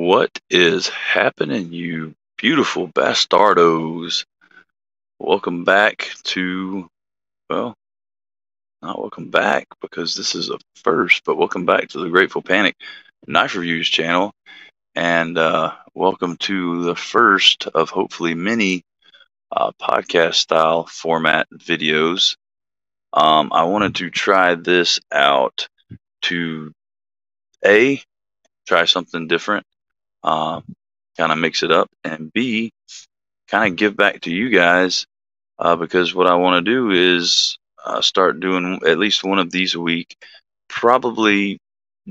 What is happening, you beautiful bastardos? Welcome back to, well, not welcome back because this is a first, but welcome back to the Grateful Panic Knife Reviews channel. And uh, welcome to the first of hopefully many uh, podcast style format videos. Um, I wanted to try this out to A, try something different uh, kind of mix it up, and B, kind of give back to you guys uh, because what I want to do is uh, start doing at least one of these a week, probably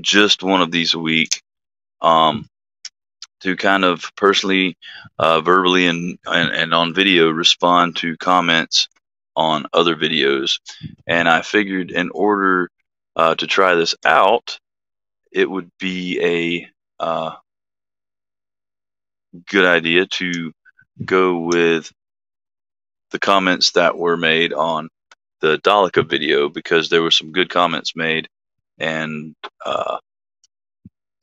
just one of these a week, um, to kind of personally, uh, verbally, and, and, and on video respond to comments on other videos. And I figured in order uh, to try this out, it would be a uh, good idea to go with the comments that were made on the Dollica video because there were some good comments made, and uh,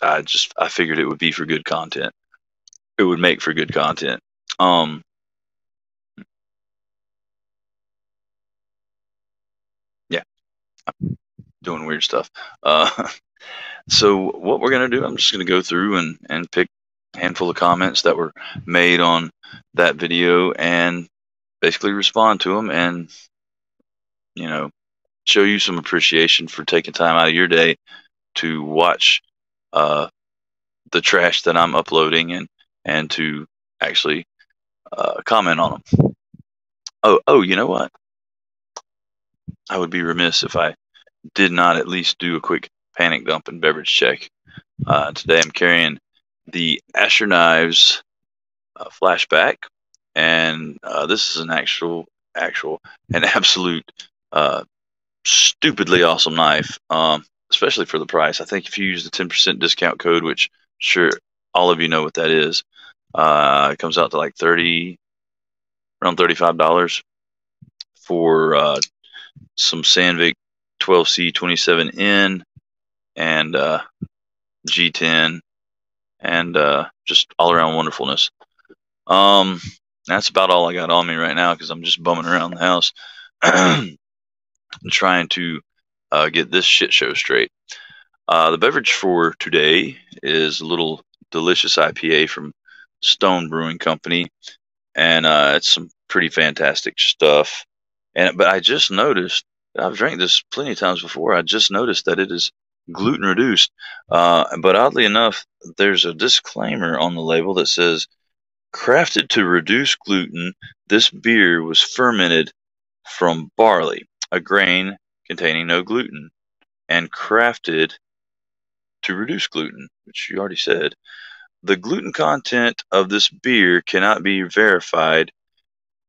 I just I figured it would be for good content. It would make for good content. Um, yeah, I'm doing weird stuff. Uh, so what we're gonna do? I'm just gonna go through and and pick handful of comments that were made on that video and basically respond to them and you know show you some appreciation for taking time out of your day to watch uh, the trash that I'm uploading and and to actually uh, comment on them. Oh, oh, you know what? I would be remiss if I did not at least do a quick panic dump and beverage check. Uh, today I'm carrying the Asher Knives uh, flashback, and uh, this is an actual, actual, an absolute, uh, stupidly awesome knife, um, especially for the price. I think if you use the ten percent discount code, which sure all of you know what that is, uh, it comes out to like thirty, around thirty-five dollars for uh, some Sandvik 12C 27N and uh, G10 and uh, just all around wonderfulness. Um, that's about all I got on me right now because I'm just bumming around the house trying to uh, get this shit show straight. Uh, the beverage for today is a little delicious IPA from Stone Brewing Company, and uh, it's some pretty fantastic stuff. And but I just noticed I've drank this plenty of times before. I just noticed that it is gluten reduced. Uh, but oddly enough, there's a disclaimer on the label that says, crafted to reduce gluten, this beer was fermented from barley, a grain containing no gluten, and crafted to reduce gluten, which you already said. The gluten content of this beer cannot be verified,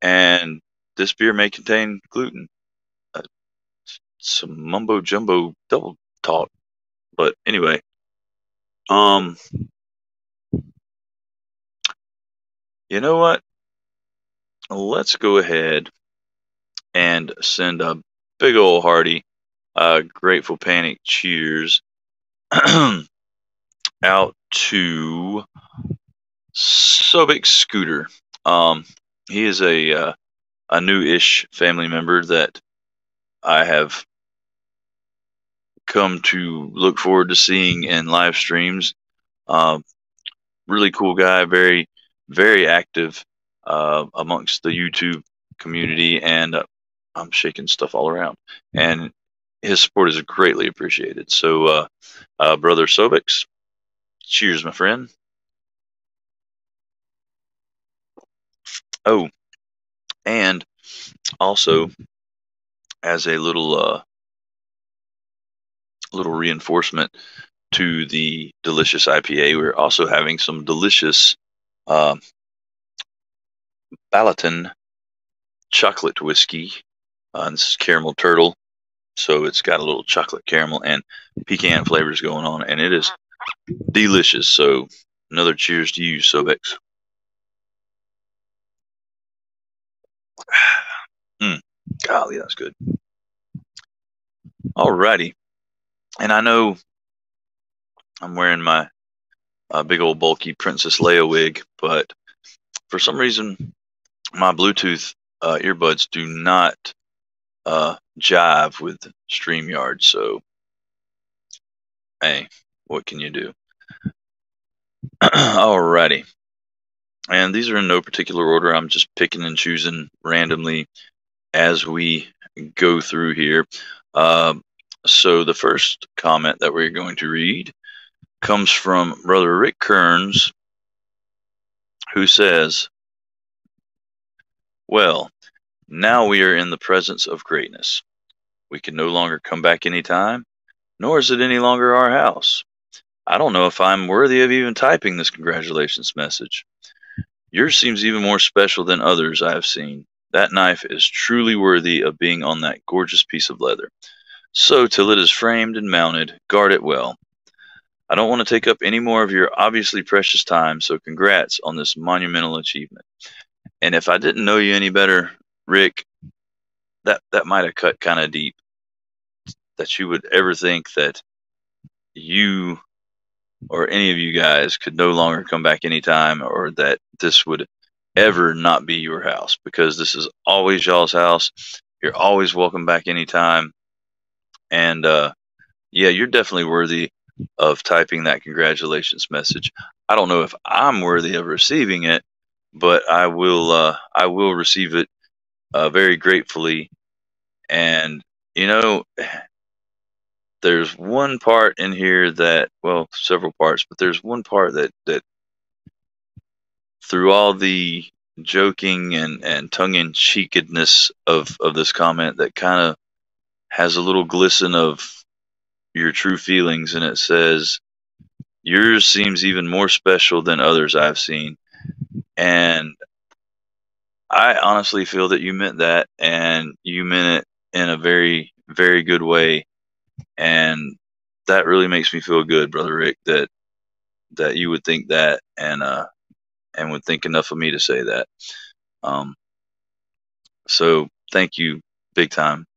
and this beer may contain gluten. Uh, some mumbo jumbo double talk. But anyway, um, you know what? Let's go ahead and send a big old hearty, uh, grateful panic cheers out to Sobek Scooter. Um, he is a uh, a new-ish family member that I have come to look forward to seeing in live streams. Uh, really cool guy, very, very active uh, amongst the YouTube community, and uh, I'm shaking stuff all around. And his support is greatly appreciated. So, uh, uh, brother Sobix, cheers, my friend. Oh, and also as a little uh, little reinforcement to the delicious IPA. We're also having some delicious uh, Ballotin chocolate whiskey. Uh, this is caramel turtle, so it's got a little chocolate caramel and pecan flavors going on, and it is delicious. So another cheers to you, Sobex. mm, golly, that's good. Alrighty and I know I'm wearing my a big old bulky Princess Leia wig, but for some reason, my Bluetooth uh, earbuds do not uh, jive with StreamYard. So, hey, what can you do? Alrighty. And these are in no particular order. I'm just picking and choosing randomly as we go through here. Uh, so the first comment that we're going to read comes from Brother Rick Kearns, who says, Well, now we are in the presence of greatness. We can no longer come back any time, nor is it any longer our house. I don't know if I'm worthy of even typing this congratulations message. Yours seems even more special than others I have seen. That knife is truly worthy of being on that gorgeous piece of leather. So, till it is framed and mounted, guard it well. I don't want to take up any more of your obviously precious time, so congrats on this monumental achievement. And if I didn't know you any better, Rick, that, that might have cut kind of deep. That you would ever think that you or any of you guys could no longer come back anytime or that this would ever not be your house because this is always y'all's house. You're always welcome back anytime. And uh, yeah, you're definitely worthy of typing that congratulations message. I don't know if I'm worthy of receiving it, but I will. Uh, I will receive it uh, very gratefully. And you know, there's one part in here that, well, several parts, but there's one part that that through all the joking and and tongue in cheekedness of of this comment that kind of has a little glisten of your true feelings and it says yours seems even more special than others I've seen. And I honestly feel that you meant that and you meant it in a very very good way. And that really makes me feel good brother Rick that that you would think that and uh and would think enough of me to say that. Um so thank you big time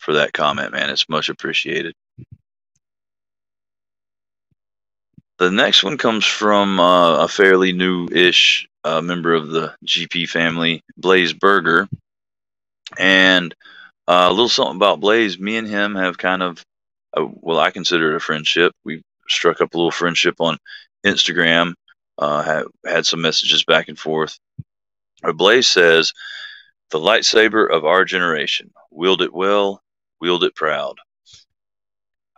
for that comment, man. It's much appreciated. The next one comes from uh, a fairly new-ish uh, member of the GP family, Blaze Burger, and uh, a little something about Blaze. Me and him have kind of, uh, well, I consider it a friendship. We struck up a little friendship on Instagram. Uh, had had some messages back and forth. Blaze says, "The lightsaber of our generation. Wield it well, wield it proud.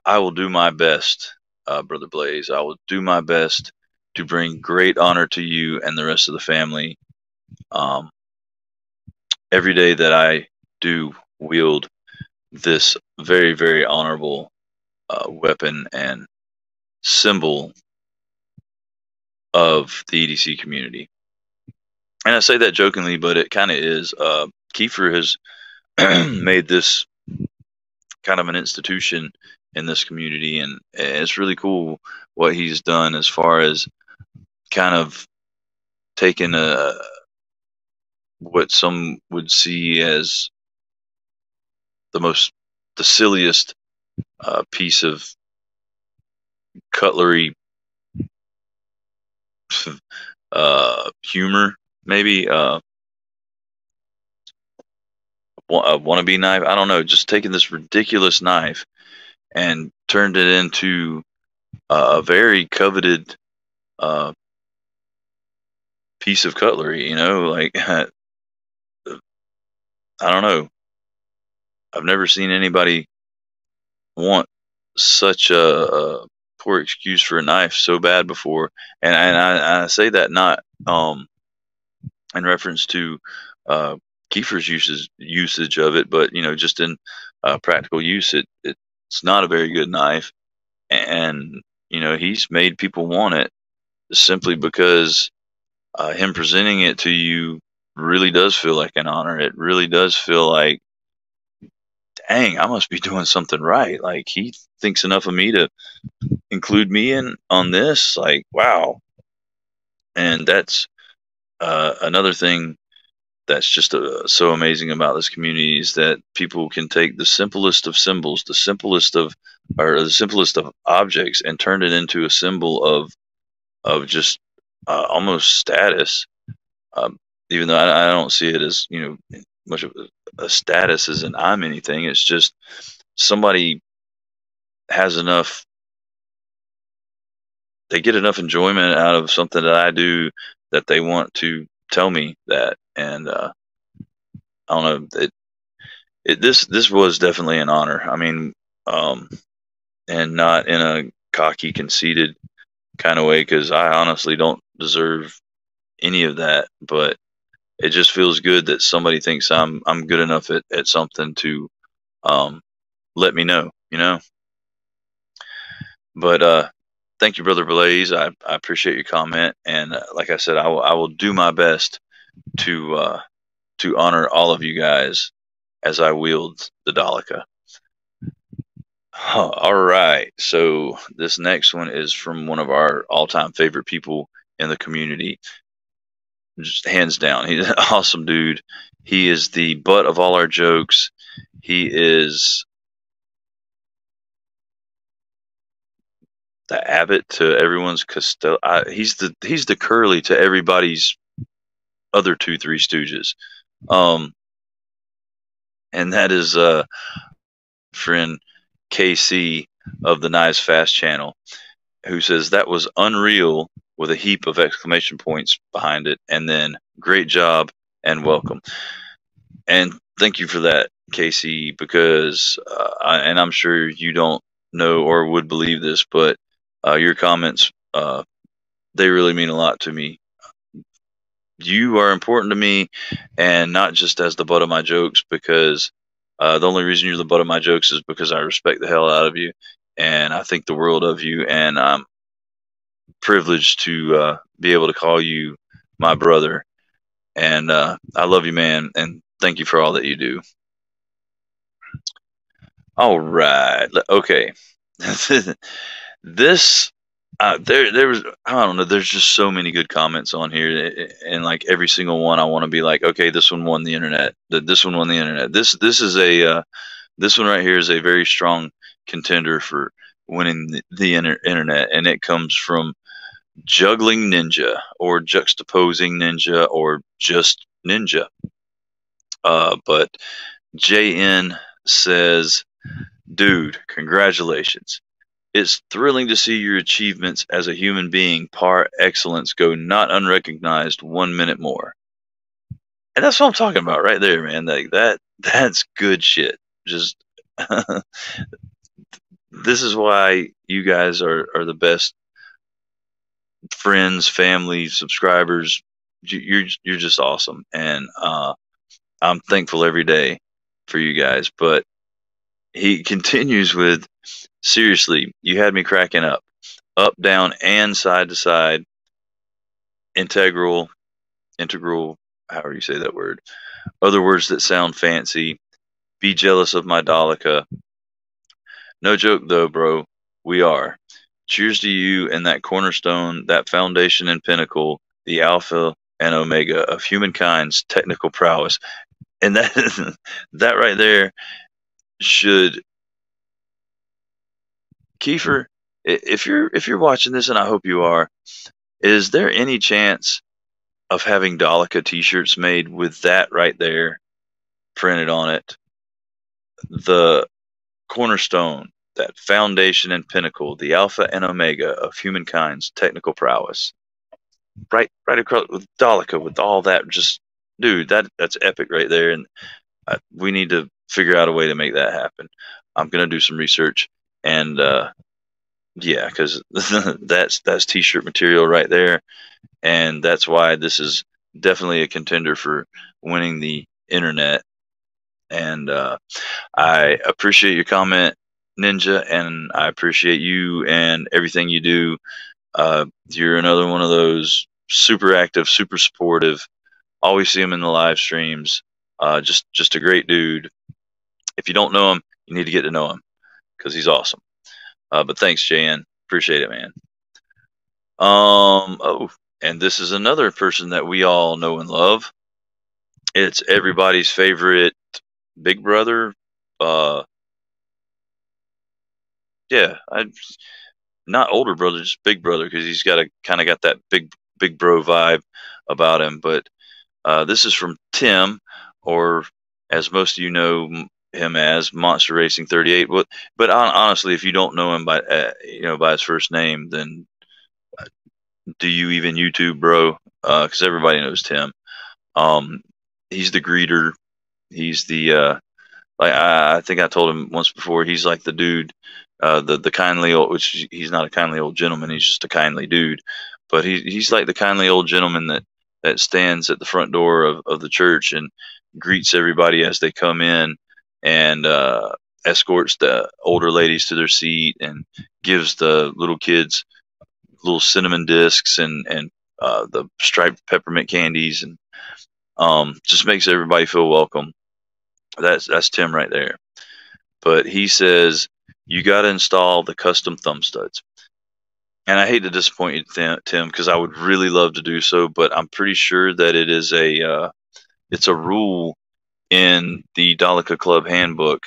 I will do my best, uh, Brother Blaze. I will do my best to bring great honor to you and the rest of the family. Um, every day that I do wield this very, very honorable uh, weapon and symbol of the EDC community. And I say that jokingly, but it kind of is. Uh, Kiefer has made this kind of an institution in this community, and it's really cool what he's done as far as kind of taking a what some would see as the most the silliest uh, piece of cutlery uh, humor, maybe uh, a wannabe knife. I don't know, just taking this ridiculous knife and turned it into a very coveted uh, piece of cutlery. You know, like I don't know. I've never seen anybody want such a, a, poor excuse for a knife so bad before, and, and I, I say that not um, in reference to uh, Kiefer's usage usage of it, but you know, just in uh, practical use, it it's not a very good knife, and you know, he's made people want it simply because uh, him presenting it to you really does feel like an honor. It really does feel like, dang, I must be doing something right. Like he thinks enough of me to include me in on this. Like, wow. And that's uh, another thing that's just uh, so amazing about this community is that people can take the simplest of symbols, the simplest of or the simplest of objects, and turn it into a symbol of of just uh, almost status. Um, even though I, I, don't see it as you know much of a, status as an I'm anything. It's just somebody has enough. They get enough enjoyment out of something that I do that they want to tell me that, and uh, I don't know. It, it this this was definitely an honor. I mean, um, and not in a cocky, conceited kind of way because I honestly don't deserve any of that. But it just feels good that somebody thinks I'm I'm good enough at, at something to um, let me know, you know. But uh, thank you, brother Blaze. I, I appreciate your comment, and uh, like I said, I will I will do my best to uh, to honor all of you guys as I wield the Dollica. All right. So this next one is from one of our all-time favorite people in the community. Just hands down. He's an awesome dude. He is the butt of all our jokes. He is the Abbott to everyone's Costello. he's the he's the Curly to everybody's other two Three Stooges. Um, and that is uh friend KC of the Knives Fast channel, who says that was unreal with a heap of exclamation points behind it, and then great job and welcome. And thank you for that, Casey, because, uh, I, and I'm sure you don't know or would believe this, but uh, your comments, uh, they really mean a lot to me. You are important to me, and not just as the butt of my jokes, because uh, the only reason you're the butt of my jokes is because I respect the hell out of you, and I think the world of you, and I'm privileged to uh, be able to call you my brother. And uh, I love you, man, and thank you for all that you do. All right, okay. this uh, there there was I don't know. There's just so many good comments on here, and like every single one, I want to be like, okay, this one won the internet. This one won the internet. This this is a uh, this one right here is a very strong contender for winning the, the inter- internet, and it comes from juggling ninja or juxtaposing ninja or just ninja. Uh, but JN says, dude, congratulations. It's thrilling to see your achievements as a human being par excellence go not unrecognized one minute more. And that's what I'm talking about right there, man. Like that that's good shit. Just this is why you guys are, are the best friends, family, subscribers. You're you're just awesome, and uh, I'm thankful every day for you guys. But he continues with seriously, you had me cracking up. Up, down, and side to side. Integral, integral, however you say that word. Other words that sound fancy. Be jealous of my Dollica. No joke though, bro. We are. Cheers to you and that cornerstone, that foundation and pinnacle, the alpha and omega of humankind's technical prowess. And that that right there should Kiefer, if you're if you're watching this, and I hope you are, is there any chance of having Dollica T-shirts made with that right there printed on it? The cornerstone, that foundation and pinnacle, the alpha and omega of humankind's technical prowess. Right, right across with Dollica, with all that, just dude, that that's epic right there, and uh, we need to figure out a way to make that happen. I'm gonna do some research and uh, yeah, because that's that's t-shirt material right there, and that's why this is definitely a contender for winning the internet. And uh, I appreciate your comment, Ninja, and I appreciate you and everything you do. Uh, you're another one of those super active, super supportive. Always see him in the live streams. Uh, just just a great dude. If you don't know him, you need to get to know him because he's awesome. Uh, but thanks, Jan. Appreciate it, man. Um. Oh, and this is another person that we all know and love. It's everybody's favorite Big Brother. Uh. Yeah, I. not older brother, just big brother, because he's got a kind of got that big big bro vibe about him. But uh, this is from Tim, or as most of you know him as Monster Racing 38. But but honestly, if you don't know him by uh, you know by his first name, then uh, do you even YouTube, bro? Because uh, everybody knows Tim. Um, he's the greeter. He's the uh, like I, I, think I told him once before. He's like the dude, uh, the the kindly old. Which he's not a kindly old gentleman. He's just a kindly dude. But he he's like the kindly old gentleman that that stands at the front door of, of the church and greets everybody as they come in and uh, escorts the older ladies to their seat and gives the little kids little cinnamon discs and and uh, the striped peppermint candies and um, just makes everybody feel welcome. That's that's Tim right there. But he says you got to install the custom thumb studs. And I hate to disappoint you, Tim, because I would really love to do so, but I'm pretty sure that it is a uh, it's a rule in the Dollica Club handbook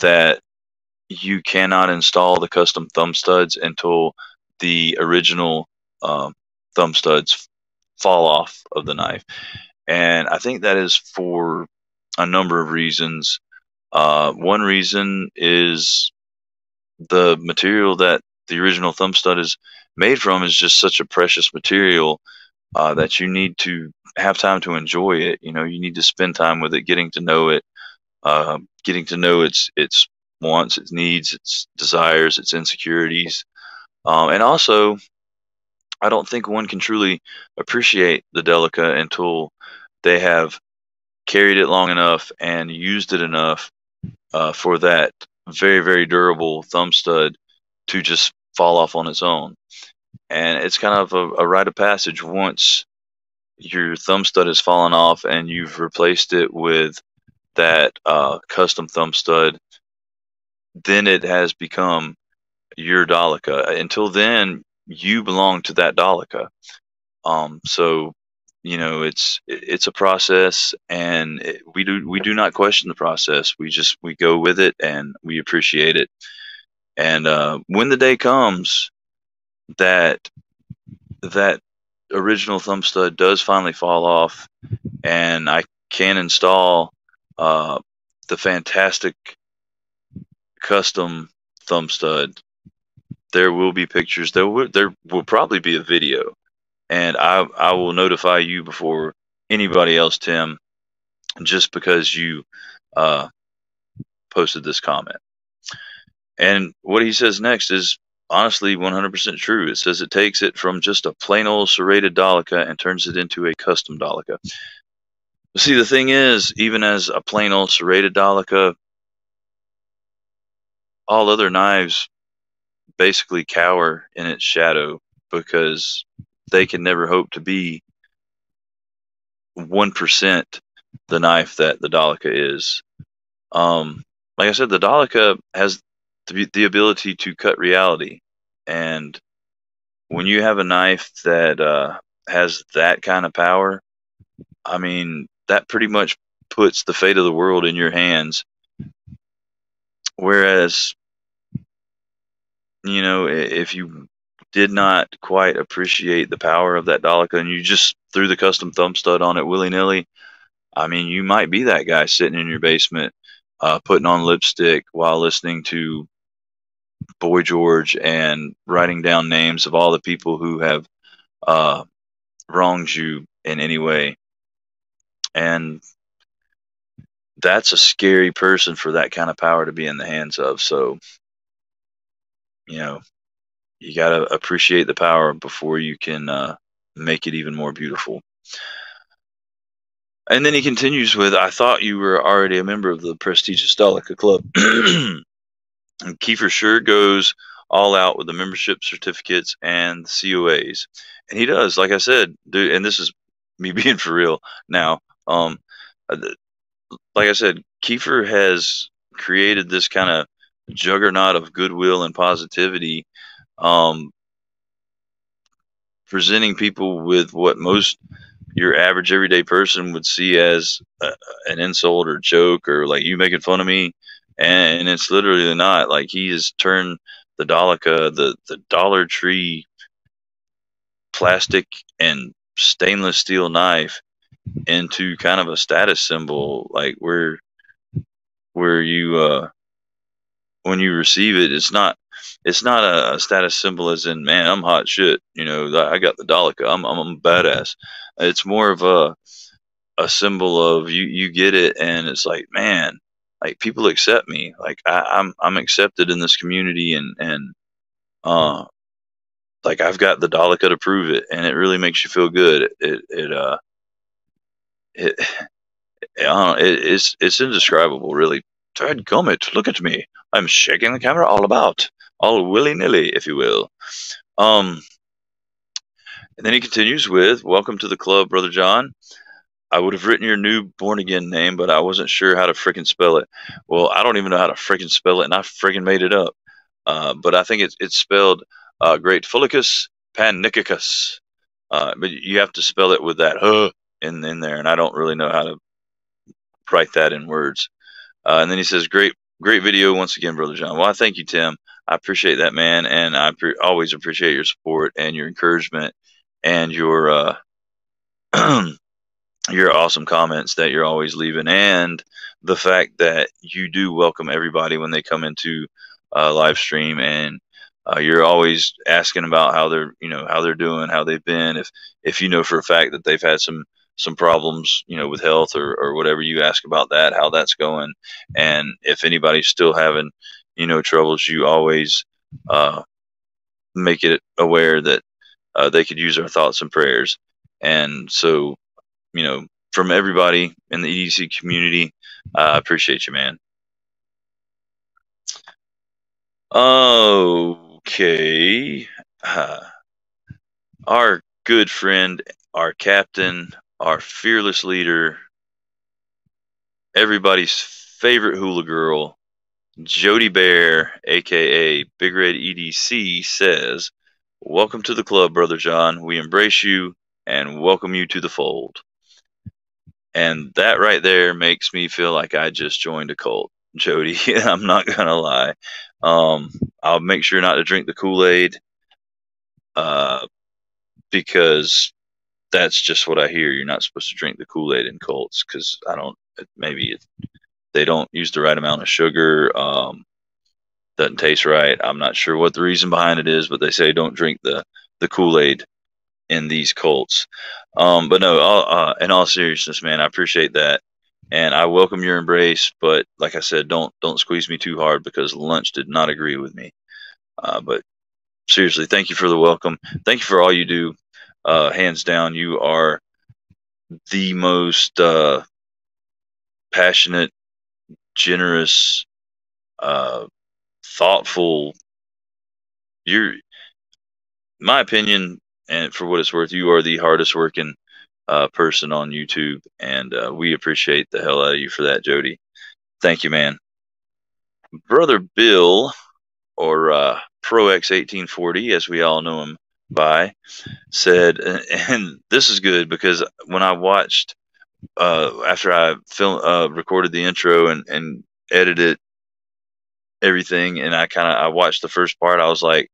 that you cannot install the custom thumb studs until the original um, thumb studs fall off of the knife. And I think that is for a number of reasons. Uh, one reason is the material that the original thumb stud is made from is just such a precious material uh, that you need to have time to enjoy it. You know, you need to spend time with it, getting to know it, uh, getting to know its its wants, its needs, its desires, its insecurities, um, and also, I don't think one can truly appreciate the Dollica until they have carried it long enough and used it enough uh, for that very very durable thumb stud to just fall off on its own. And it's kind of a, a rite of passage once your thumb stud has fallen off and you've replaced it with that uh, custom thumb stud, then it has become your Dollica. Until then, you belong to that Dollica. Um, so, you know, it's it's a process, and it, we do we do not question the process. We just we go with it, and we appreciate it. And uh, when the day comes that that original thumb stud does finally fall off, and I can install uh, the fantastic custom thumb stud. There will be pictures. There will there will probably be a video, and I I will notify you before anybody else, Tim, just because you uh, posted this comment. And what he says next is honestly 100% true. It says it takes it from just a plain old serrated Dollica and turns it into a custom Dollica. See, the thing is, even as a plain old serrated Dollica, all other knives basically cower in its shadow because they can never hope to be 1% the knife that the Dollica is. Um, like I said, the Dollica has the, the ability to cut reality. And when you have a knife that uh, has that kind of power, I mean, that pretty much puts the fate of the world in your hands. Whereas, you know, if you did not quite appreciate the power of that Dollica and you just threw the custom thumb stud on it willy nilly, I mean, you might be that guy sitting in your basement uh, putting on lipstick while listening to Boy George and writing down names of all the people who have uh, wronged you in any way. And that's a scary person for that kind of power to be in the hands of. So, you know, you got to appreciate the power before you can uh, make it even more beautiful. And then he continues with, I thought you were already a member of the prestigious Dollica Club. And Kiefer sure goes all out with the membership certificates and the COAs. And he does, like I said, dude, and this is me being for real now. Um, uh, like I said, Kiefer has created this kind of juggernaut of goodwill and positivity, um, presenting people with what most your average everyday person would see as a, an insult or joke or like you making fun of me and it's literally not like he has turned the Dollica, the the Dollar Tree plastic and stainless steel knife into kind of a status symbol, like where where you uh, when you receive it, it's not it's not a, status symbol as in man I'm hot shit. You know I got the Dollica. I'm I'm a badass. It's more of a a symbol of you you get it and it's like man like people accept me like I, I'm I'm accepted in this community and and uh like I've got the Dollica to prove it and it really makes you feel good. It it, it uh it, it, it's it's indescribable really. Ted Gummit, look at me. I'm shaking the camera all about, all willy nilly, if you will. Um, and then he continues with, Welcome to the club, Brother John. I would have written your new born again name, but I wasn't sure how to freaking spell it. Well, I don't even know how to freaking spell it, and I freaking made it up. Uh, but I think it's, it's spelled uh, Gratefullicus Panicicus. Uh, but you have to spell it with that huh in, in there, and I don't really know how to write that in words. Uh, and then he says, "Great, great video once again, brother John." Well, I thank you, Tim. I appreciate that, man, and I pre- always appreciate your support and your encouragement and your uh, your awesome comments that you're always leaving, and the fact that you do welcome everybody when they come into uh, live stream and uh, you're always asking about how they're you know how they're doing how they've been if if you know for a fact that they've had some some problems, you know, with health or, or whatever you ask about that, how that's going. And if anybody's still having, you know, troubles, you always uh, make it aware that uh, they could use our thoughts and prayers. And so, you know, from everybody in the EDC community, I uh, appreciate you, man. Okay. Uh, our good friend, our captain, our fearless leader, everybody's favorite hula girl, Jody Bear, aka Big Red EDC, says, Welcome to the club, Brother John. We embrace you and welcome you to the fold. And that right there makes me feel like I just joined a cult, Jody. I'm not going to lie. Um, I'll make sure not to drink the Kool Aid uh, because that's just what I hear. You're not supposed to drink the Kool Aid in cults because I don't. Maybe it, they don't use the right amount of sugar. Um, doesn't taste right. I'm not sure what the reason behind it is, but they say don't drink the the Kool Aid in these cults. Um, but no, all, uh, in all seriousness, man, I appreciate that, and I welcome your embrace. But like I said, don't don't squeeze me too hard because lunch did not agree with me. Uh, but seriously, thank you for the welcome. Thank you for all you do uh, hands down, you are the most uh, passionate, generous, uh, thoughtful. You're, my opinion, and for what it's worth, you are the hardest working uh, person on YouTube, and uh, we appreciate the hell out of you for that, Jody. Thank you, man. Brother Bill, or uh, Pro X 1840, as we all know him by said, and this is good because when I watched uh, after I film uh, recorded the intro and and edited everything, and I kind of I watched the first part, I was like,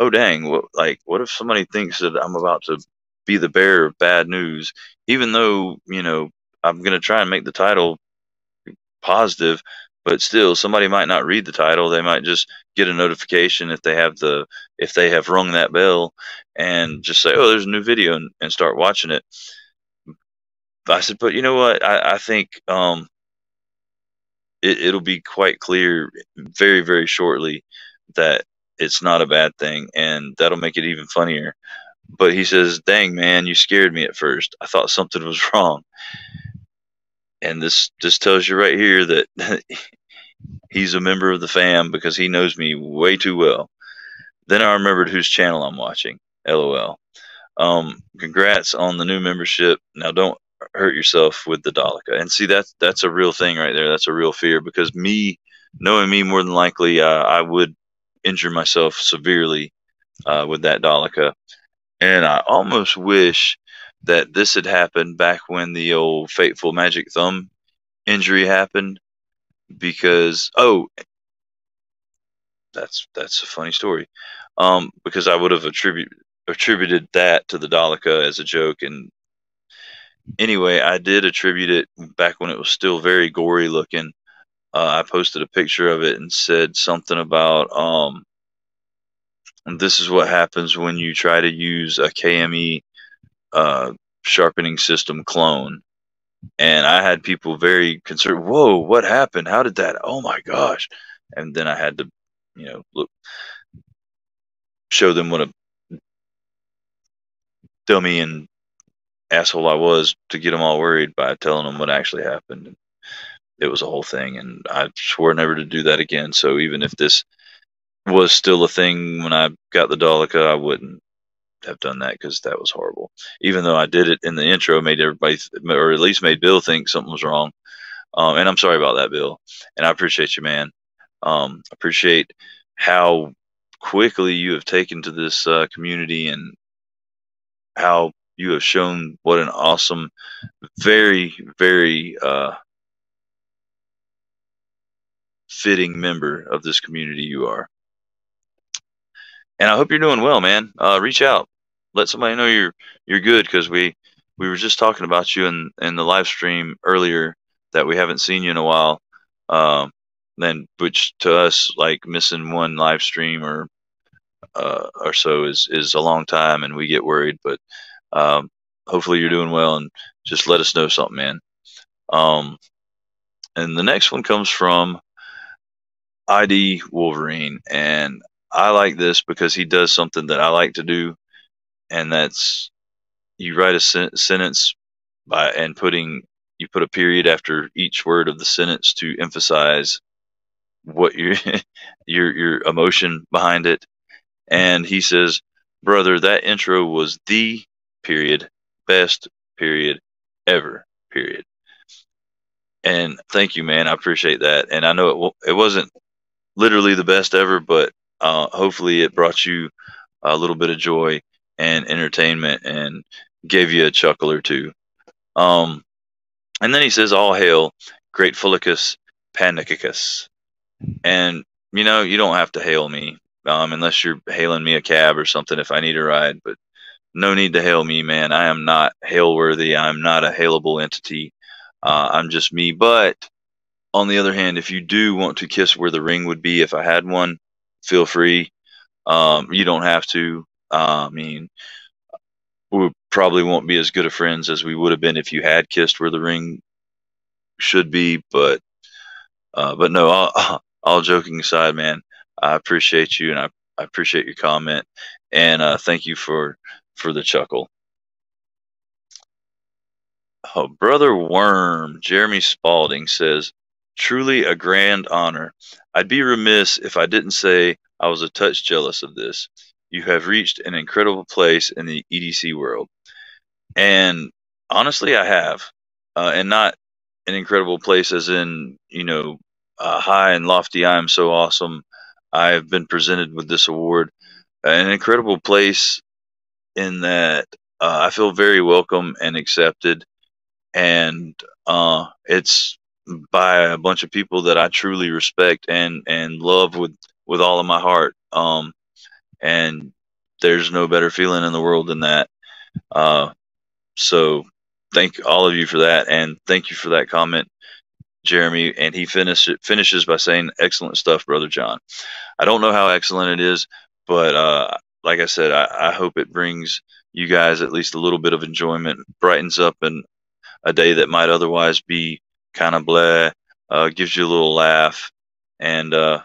oh dang, what like what if somebody thinks that I'm about to be the bearer of bad news, even though you know I'm gonna try and make the title positive but still somebody might not read the title. They might just get a notification if they have the if they have rung that bell and just say oh there's a new video and, and start watching it. I said but you know what? I, I think um it, it'll be quite clear very very shortly that it's not a bad thing and that'll make it even funnier but he says dang man you scared me at first i thought something was wrong and this just tells you right here that he's a member of the fam because he knows me way too well. Then I remembered whose channel I'm watching. LOL. Um, congrats on the new membership. Now don't hurt yourself with the Dollica. And see that's that's a real thing right there. That's a real fear because me knowing me more than likely uh, I would injure myself severely uh, with that Dollica. And I almost wish that this had happened back when the old fateful magic thumb injury happened because oh that's that's a funny story, um, because I would have attribute attributed that to the Dollica as a joke, and anyway, I did attribute it back when it was still very gory looking. Uh, I posted a picture of it and said something about um, this is what happens when you try to use a KME uh, sharpening system clone. And I had people very concerned. Whoa, what happened? How did that? Oh my gosh! And then I had to, you know, look, show them what a dummy and asshole I was to get them all worried by telling them what actually happened. It was a whole thing, and I swore never to do that again. So even if this was still a thing when I got the Dollica, I wouldn't have done that because that was horrible. Even though I did it in the intro, made everybody, or at least made Bill think something was wrong. Um, and I'm sorry about that, Bill. And I appreciate you, man. Um, appreciate how quickly you have taken to this uh, community and how you have shown what an awesome, very, very uh, fitting member of this community you are. And I hope you're doing well, man. Uh, reach out, let somebody know you're you're good because we we were just talking about you in in the live stream earlier that we haven't seen you in a while. Um, then which to us like missing one live stream or uh, or so is is a long time, and we get worried. But um, hopefully you're doing well, and just let us know something, man. Um, and the next one comes from ID Wolverine, and I like this because he does something that I like to do, and that's you write a sen- sentence by and putting you put a period after each word of the sentence to emphasize what your your your emotion behind it. And he says, "Brother, that intro was the period best period ever period." And thank you, man. I appreciate that. And I know it it wasn't literally the best ever, but uh, hopefully it brought you a little bit of joy and entertainment and gave you a chuckle or two. Um, and then he says, All hail, great Fulicus Panicus. And, you know, you don't have to hail me um, unless you're hailing me a cab or something if I need a ride. But no need to hail me, man. I am not hail worthy. I'm not a hailable entity. Uh, I'm just me. But on the other hand, if you do want to kiss where the ring would be if I had one, feel free. Um, you don't have to. Uh, I mean, we probably won't be as good of friends as we would have been if you had kissed where the ring should be. But, uh, but no, all, all, joking aside, man, I appreciate you and I, I appreciate your comment and uh, thank you for for the chuckle. Oh, brother Worm, Jeremy Spalding says, truly a grand honor. I'd be remiss if I didn't say I was a touch jealous of this. You have reached an incredible place in the EDC world. And honestly, I have. Uh, and not an incredible place as in, you know, uh, high and lofty, I am so awesome. I have been presented with this award. An incredible place in that uh, I feel very welcome and accepted. And uh, it's by a bunch of people that I truly respect and and love with with all of my heart. Um, and there's no better feeling in the world than that. Uh, so thank all of you for that, and thank you for that comment, Jeremy. And he finished finishes by saying, "Excellent stuff, brother John." I don't know how excellent it is, but uh, like I said, I, I hope it brings you guys at least a little bit of enjoyment, brightens up and a day that might otherwise be kind of blah, uh, gives you a little laugh, and uh,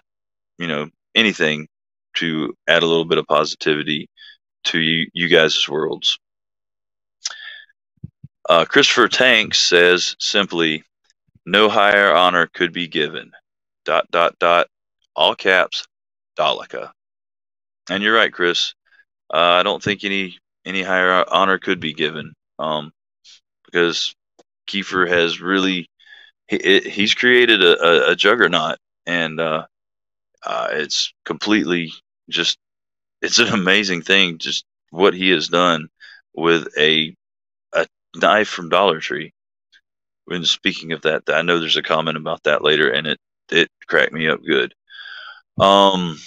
you know anything to add a little bit of positivity to you, you guys' worlds. Uh, Christopher Tanks says simply, no higher honor could be given. Dot dot dot. All caps. Dollica. And you're right, Chris. Uh, I don't think any any higher honor could be given um, because Kiefer has really he, he's created a, a, juggernaut, and uh, uh, it's completely just it's an amazing thing. Just what he has done with a a knife from Dollar Tree. When speaking of that, I know there's a comment about that later, and it it cracked me up good. Um.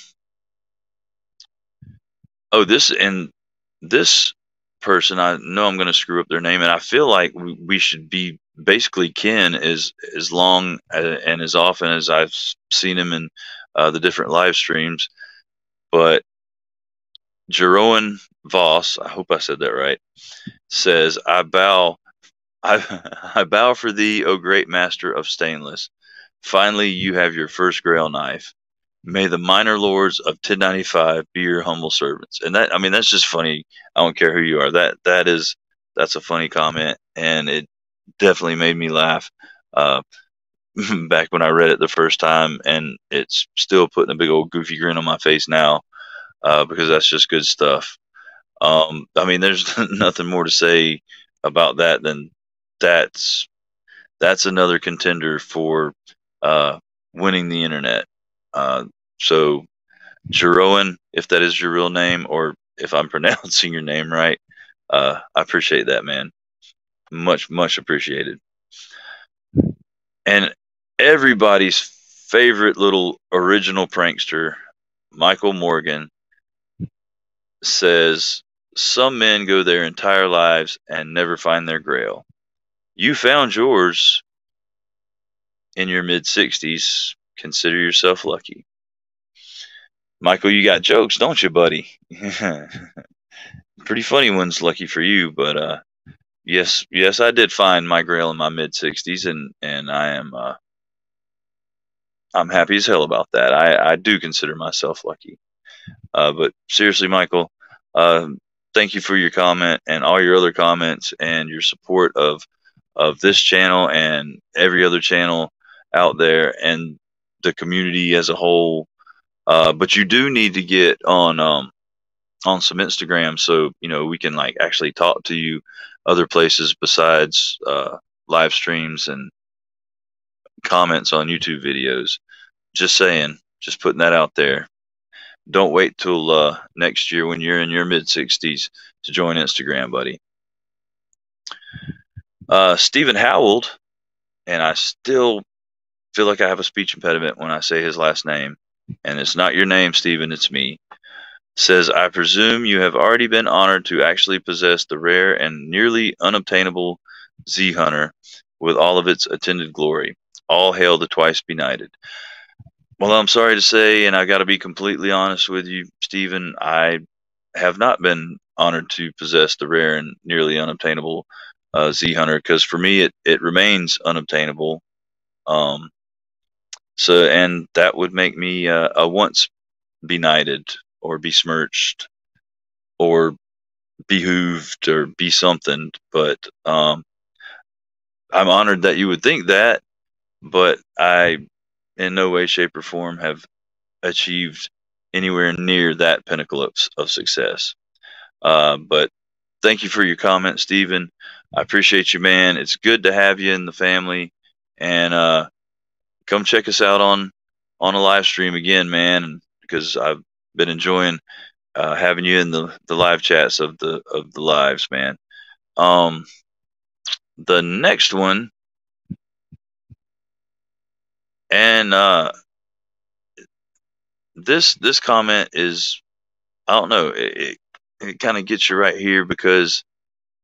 Oh, this and this person, I know I'm going to screw up their name, and I feel like we, we should be basically kin as as long uh, and as often as I've seen him in uh, the different live streams. But Jeroen Voss, I hope I said that right, says, "I bow, I, I bow for thee, O great master of stainless. Finally, you have your first Grail knife. May the minor lords of 1095 be your humble servants." And that, I mean, that's just funny. I don't care who you are. That that is that's a funny comment, and it definitely made me laugh. Uh, back when I read it the first time, and it's still putting a big old goofy grin on my face now uh, because that's just good stuff. Um, I mean, there's nothing more to say about that than that's that's another contender for uh, winning the internet. Uh, so, Jeroen, if that is your real name, or if I'm pronouncing your name right, uh, I appreciate that, man. Much, much appreciated. And everybody's favorite little original prankster, Michael Morgan, says some men go their entire lives and never find their grail. You found yours in your mid 60s. Consider yourself lucky. Michael, you got jokes, don't you, buddy? Pretty funny ones, lucky for you. But uh, yes, yes, I did find my grail in my mid 60s, and and I am uh, I'm happy as hell about that. I I do consider myself lucky. Uh, but seriously, Michael, uh, thank you for your comment and all your other comments and your support of of this channel and every other channel out there and the community as a whole. Uh, but you do need to get on um, on some Instagram so you know we can like actually talk to you other places besides uh, live streams and comments on YouTube videos. Just saying, just putting that out there don't wait till uh, next year when you're in your mid 60s to join Instagram, buddy. Uh, Stephen Howald, and I still feel like I have a speech impediment when I say his last name, and it's not your name, Stephen, it's me. Says, I presume you have already been honored to actually possess the rare and nearly unobtainable Z Hunter with all of its attended glory. All hail the twice benighted. Well, I'm sorry to say, and I got to be completely honest with you, Stephen. I have not been honored to possess the rare and nearly unobtainable uh, Z Hunter because for me it it remains unobtainable. Um, so, and that would make me uh, a once benighted or besmirched or behooved or be something. But um, I'm honored that you would think that, but I in no way, shape, or form have achieved anywhere near that pinnacle of, of success. Uh, but thank you for your comment, Stephen. I appreciate you, man. It's good to have you in the family, and uh, come check us out on on a live stream again, man. Because I've been enjoying uh, having you in the, the live chats of the of the lives, man. Um, the next one and uh, this this comment is, I don't know, it, it, it kind of gets you right here because,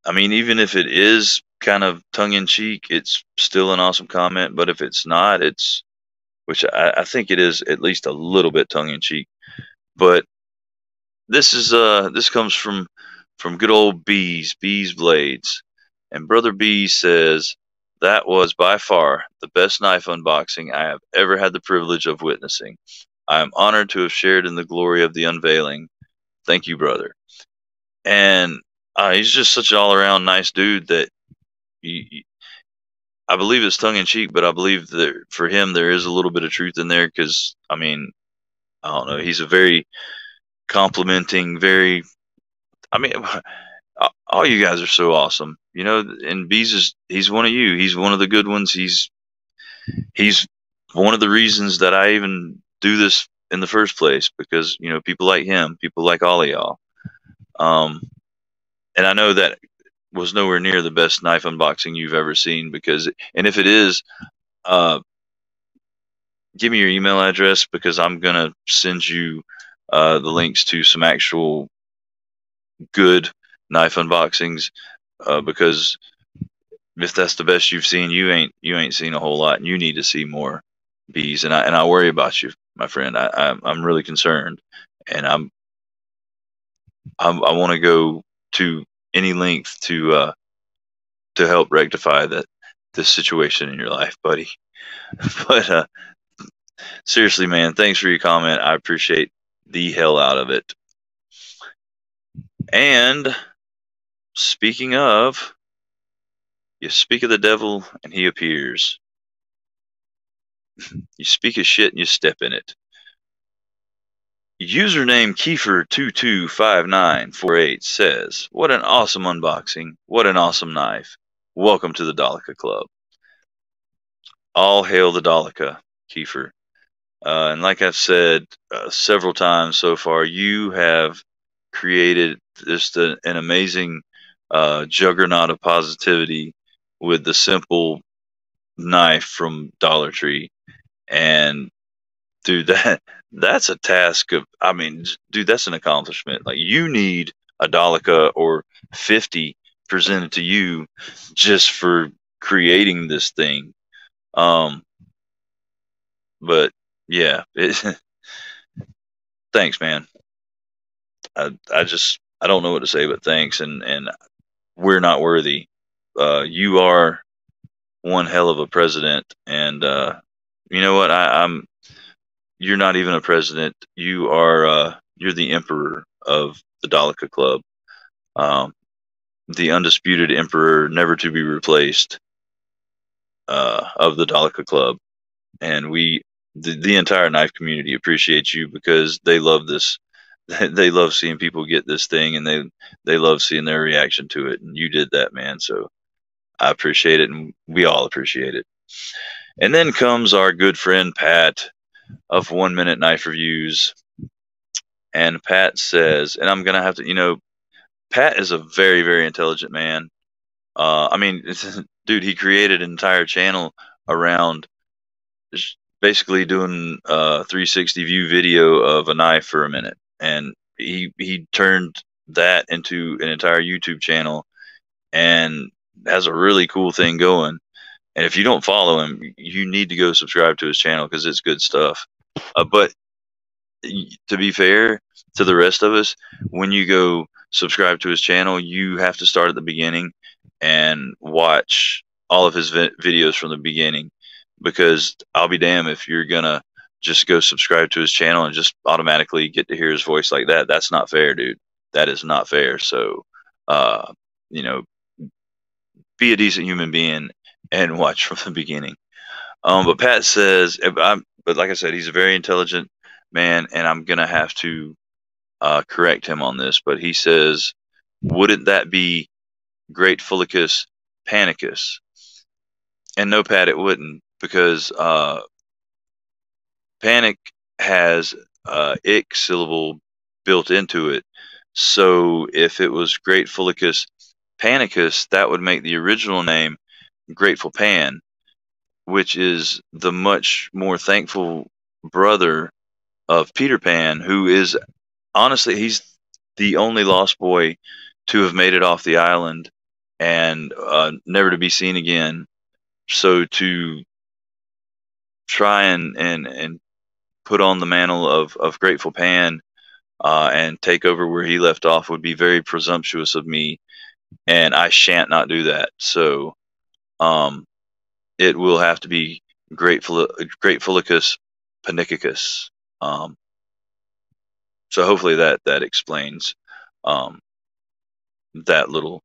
I mean, even if it is kind of tongue in cheek, it's still an awesome comment. But if it's not, it's which I, I think it is at least a little bit tongue in cheek. But this is uh this comes from from good old bees bees blades, and brother B says that was by far the best knife unboxing I have ever had the privilege of witnessing. I am honored to have shared in the glory of the unveiling. Thank you, brother. And uh, he's just such an all around nice dude that I believe it's tongue in cheek, but I believe that for him there is a little bit of truth in there because, I mean, I don't know. He's a very complimenting, very, I mean, all you guys are so awesome. You know, and Bees is he's one of you. He's one of the good ones. He's he's one of the reasons that I even do this in the first place because you know people like him, people like all of y'all. Um, and I know that was nowhere near the best knife unboxing you've ever seen because, and if it is, uh, give me your email address because I'm gonna send you uh, the links to some actual good knife unboxings uh, because if that's the best you've seen, you ain't you ain't seen a whole lot, and you need to see more bees. And I and I worry about you, my friend. I, I I'm really concerned, and I'm, I'm i want to go to any length to uh, to help rectify that this situation in your life, buddy. but uh, seriously, man, thanks for your comment. I appreciate the hell out of it. And speaking of, you speak of the devil and he appears. you speak of shit and you step in it. Username Kiefer225948 says, What an awesome unboxing. What an awesome knife. Welcome to the Dollica Club. All hail the Dollica, Kiefer. Uh, and like I've said uh, several times so far, you have created just a, an amazing uh, juggernaut of positivity with the simple knife from Dollar Tree. And dude, that that's a task of. I mean, dude, that's an accomplishment. Like you need a Dollica or fifty presented to you just for creating this thing. Um, but yeah, it, thanks, man. I I just I don't know what to say, but thanks, and and we're not worthy. Uh, you are one hell of a president, and uh, you know what? I, I'm you're not even a president. You are uh, you're the emperor of the Dollica Club, um, the undisputed emperor, never to be replaced uh, of the Dollica Club, and we the, the entire knife community appreciates you because they love this. They love seeing people get this thing, and they they love seeing their reaction to it. And you did that, man. So I appreciate it, and we all appreciate it. And then comes our good friend Pat, of one minute knife reviews. And Pat says, and I'm going to have to, you know, Pat is a very, very intelligent man. Uh, I mean, dude, he created an entire channel around basically doing a 360 view video of a knife for a minute. And he, he turned that into an entire YouTube channel and has a really cool thing going. And if you don't follow him, you need to go subscribe to his channel because it's good stuff. Uh, but to be fair to the rest of us, when you go subscribe to his channel, you have to start at the beginning and watch all of his vi- videos from the beginning because I'll be damned if you're gonna just go subscribe to his channel and just automatically get to hear his voice like that. That's not fair, dude. That is not fair. So, uh, you know, be a decent human being and watch from the beginning. Um, but Pat says, I'm, but like I said, he's a very intelligent man, and I'm gonna have to uh, correct him on this. But he says, wouldn't that be Gratefulus panicus? And no, Pat, it wouldn't, because uh, panic has uh, ick syllable built into it. So if it was Gratefulicus panicus, that would make the original name Grateful Pan, which is the much more thankful brother of Peter Pan, who is honestly he's the only lost boy to have made it off the island and uh, never to be seen again. So to try and and and put on the mantle of of Grateful Pan uh, and take over where he left off would be very presumptuous of me, and I shan't not do that. So um, it will have to be Grateful Gratefulus panicus. Um, so hopefully that that explains um, that little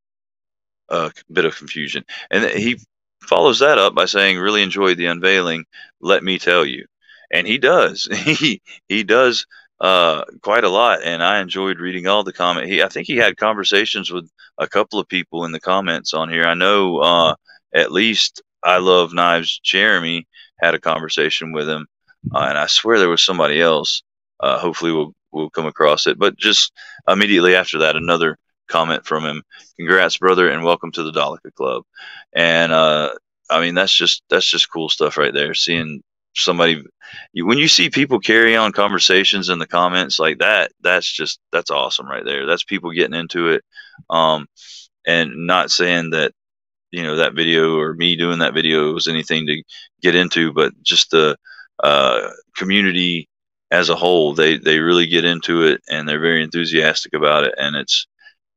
uh, bit of confusion. And he follows that up by saying, "Really enjoyed the unveiling. Let me tell you." And he does. he he does uh, quite a lot, and I enjoyed reading all the comment. He I think he had conversations with a couple of people in the comments on here. I know uh, at least I love knives. Jeremy had a conversation with him, uh, and I swear there was somebody else. Uh, hopefully, we'll we'll come across it. But just immediately after that, another comment from him. Congrats, brother, and welcome to the Dollica Club. And uh, I mean, that's just that's just cool stuff right there. Seeing somebody when you see people carry on conversations in the comments like that that's just that's awesome right there that's people getting into it um and not saying that you know that video or me doing that video was anything to get into but just the uh, community as a whole they they really get into it and they're very enthusiastic about it and it's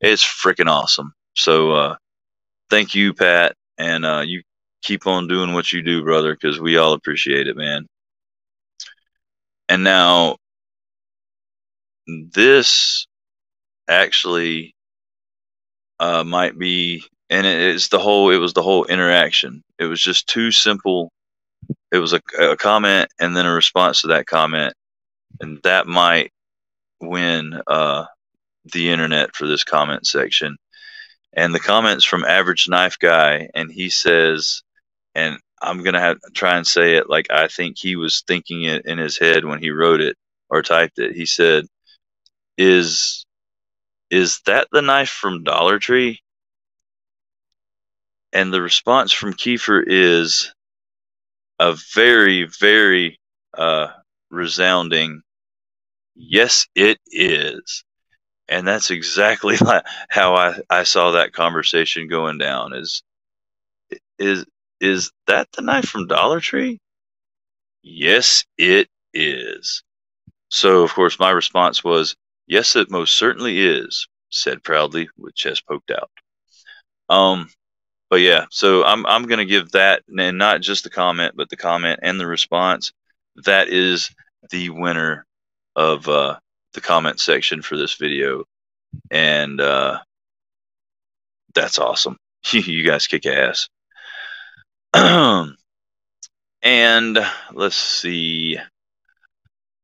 it's freaking awesome. So uh thank you pat and uh you keep on doing what you do brother because we all appreciate it man. And now this actually uh might be and it's the whole it was the whole interaction. It was just too simple. It was a, a comment and then a response to that comment and that might win uh, the internet for this comment section. And the comments from average knife guy and he says and i'm gonna have try and say it like i think he was thinking it in his head when he wrote it or typed it. He said is is that the knife from dollar tree? And the response from Kiefer is a very, very uh, resounding, yes, it is. And that's exactly how I, I saw that conversation going down. Is is is that the knife from Dollar Tree? Yes, it is. So of course my response was, Yes, it most certainly is, said proudly with chest poked out. Um but yeah, so I'm I'm gonna give that and not just the comment, but the comment and the response. That is the winner of uh, the comment section for this video, and uh, that's awesome. you guys kick ass. and let's see.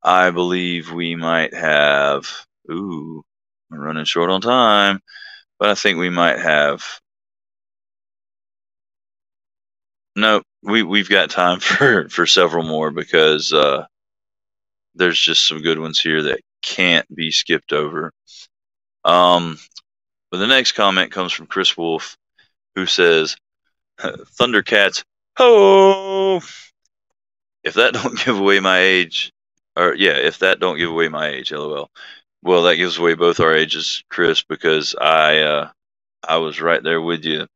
I believe we might have. Ooh, we're running short on time, but I think we might have no, we we've got time for for several more because uh, there's just some good ones here that can't be skipped over. Um, but the next comment comes from Chris Wolf, who says, "Thundercats, ho!" If that don't give away my age, or yeah, if that don't give away my age, lol. Well, that gives away both our ages, Chris, because I uh, I was right there with you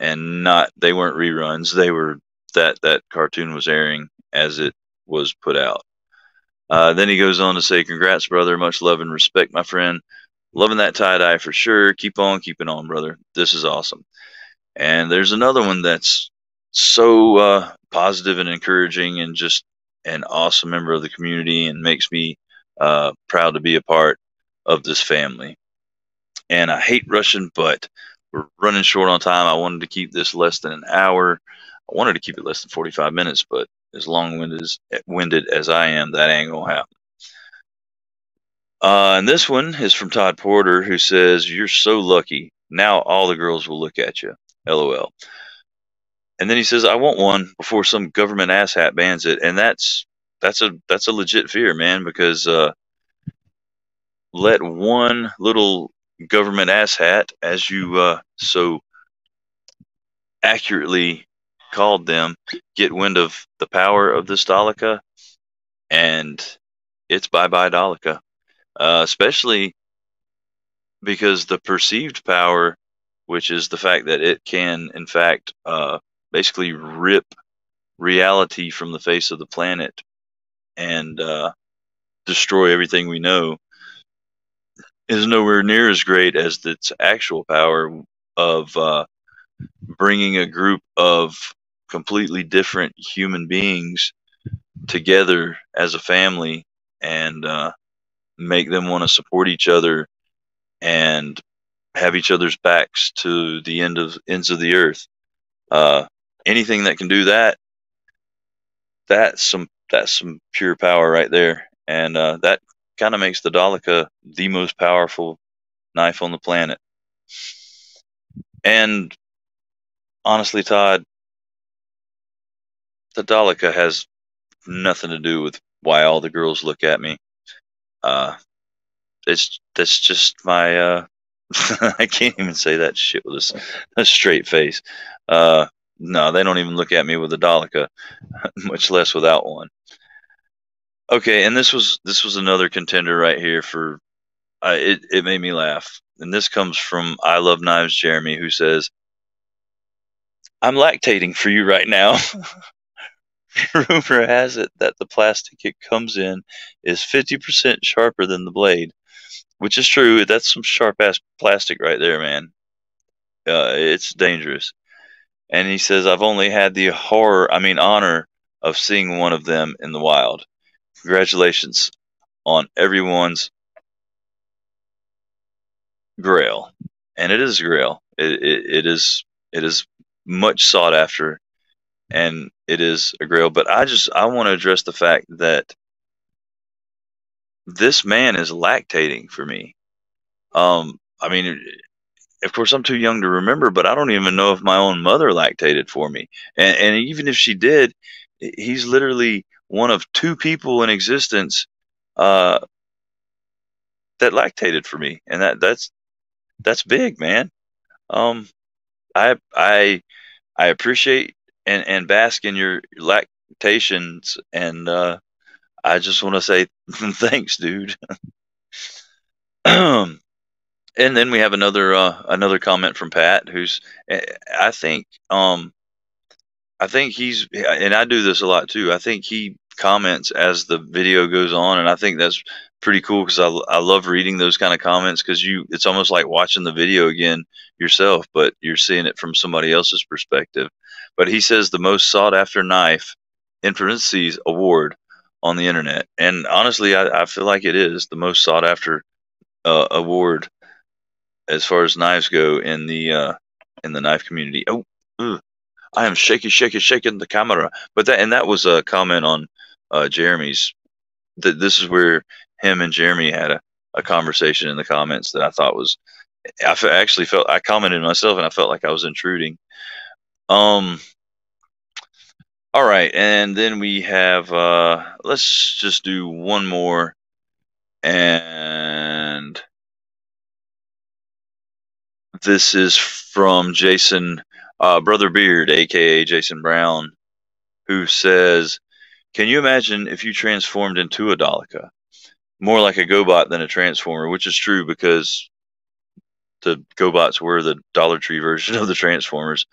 and not they weren't reruns. They were that that cartoon was airing as it was put out. Uh, then he goes on to say, "Congrats, brother. Much love and respect, my friend. Loving that tie dye for sure. Keep on keeping on, brother. This is awesome." And there's another one that's so uh, positive and encouraging, and just an awesome member of the community, and makes me uh, proud to be a part of this family. And I hate rushing, but we're running short on time. I wanted to keep this less than an hour. I wanted to keep it less than 45 minutes, but as long winded as, winded as I am, that ain't to happen. Uh, and this one is from Todd Porter, who says, You're so lucky. Now all the girls will look at you. LOL. And then he says, I want one before some government asshat bans it. And that's that's a that's a legit fear, man, because uh, let one little government asshat, as you uh, so accurately called them, get wind of the power of this Dollica, and it's bye bye Dollica. Uh, especially because the perceived power, which is the fact that it can, in fact, uh, basically rip reality from the face of the planet and uh, destroy everything we know is nowhere near as great as its actual power of uh, bringing a group of completely different human beings together as a family and uh, make them want to support each other and have each other's backs to the end of ends of the earth. Uh, anything that can do that, that's some that's some pure power right there, and uh, that kind of makes the Dollica the most powerful knife on the planet. And honestly, Todd, the Dollica has nothing to do with why all the girls look at me. Uh, it's that's just my. Uh, I can't even say that shit with a, a straight face. Uh, no, they don't even look at me with a Dollica, much less without one. Okay, and this was this was another contender right here for uh, it. It made me laugh, and this comes from I Love Knives Jeremy, who says, "I'm lactating for you right now." Rumor has it that the plastic it comes in is 50% sharper than the blade, which is true. That's some sharp ass plastic right there, man. Uh, it's dangerous. And he says, I've only had the horror, I mean, honor of seeing one of them in the wild. Congratulations on everyone's grail. And it is grail. It, it, it is it is much sought after and it is a grail. But I just I want to address the fact that this man is lactating for me. Um, I mean, of course, I'm too young to remember, but I don't even know if my own mother lactated for me. And, and even if she did, he's literally one of two people in existence uh, that lactated for me, and that that's that's big, man. Um, I I I appreciate and and bask in your lactations, and uh, I just want to say thanks, dude. and then we have another uh, another comment from Pat, who's eh, I think um I think he's and I do this a lot too. I think he comments as the video goes on, and I think that's pretty cool because I, I love reading those kind of comments because you it's almost like watching the video again yourself, but you're seeing it from somebody else's perspective. But he says the most sought after knife in parentheses award on the internet, and honestly, I, I feel like it is the most sought after uh, award as far as knives go in the uh, in the knife community. Oh, ugh. I am shaky, shaky, shaking the camera. But that and that was a comment on uh, Jeremy's. That this is where him and Jeremy had a, a conversation in the comments that I thought was. I actually felt I commented myself and I felt like I was intruding. Um. All right, and then we have. Uh, let's just do one more, and this is from Jason uh, Brother Beard, aka Jason Brown, who says, "Can you imagine if you transformed into a Dollica, more like a GoBot than a Transformer?" Which is true because the GoBots were the Dollar Tree version of the Transformers.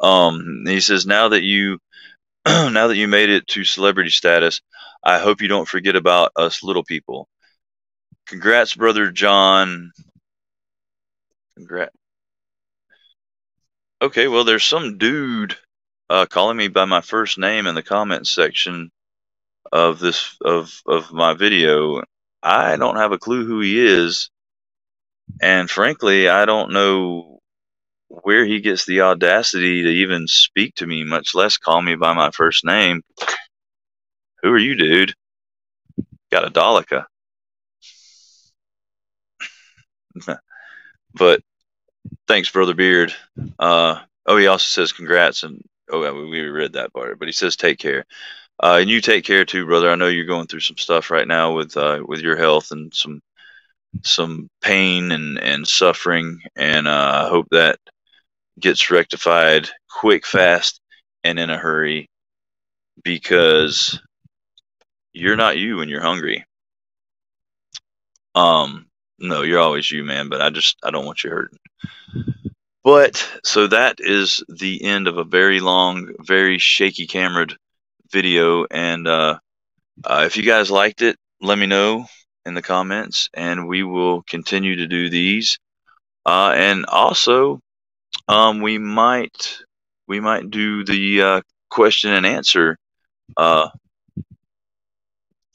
Um, he says, "Now that you, now that you made it to celebrity status, I hope you don't forget about us little people." Congrats, brother John. Congrats. Okay, well, there's some dude uh, calling me by my first name in the comments section of this of of my video. I don't have a clue who he is, and frankly, I don't know where he gets the audacity to even speak to me, much less call me by my first name. Who are you, dude? Got a Dollica. but thanks, brother Beard. Uh, oh, he also says congrats, and oh, we read that part, but he says take care. Uh, and you take care too, brother. I know you're going through some stuff right now with uh, with your health and some some pain and and suffering, and uh, I hope that gets rectified quick, fast, and in a hurry, because you're not you when you're hungry. Um, no, you're always you, man. But I just I don't want you hurting. But so that is the end of a very long, very shaky camered video. And uh, uh, if you guys liked it, let me know in the comments, and we will continue to do these. Uh, and also, um, we might we might do the uh, question and answer uh,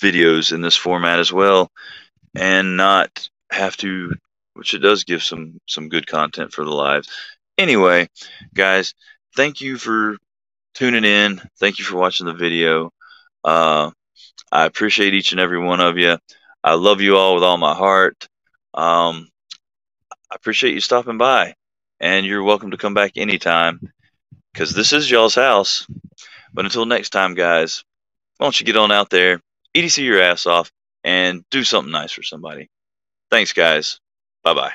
videos in this format as well, and not have to which it does give some some good content for the lives. Anyway, guys, thank you for tuning in. Thank you for watching the video. Uh, I appreciate each and every one of you. I love you all with all my heart. Um, I appreciate you stopping by, and you're welcome to come back anytime because this is y'all's house. But until next time, guys, why don't you get on out there, EDC your ass off, and do something nice for somebody. Thanks, guys. Bye bye.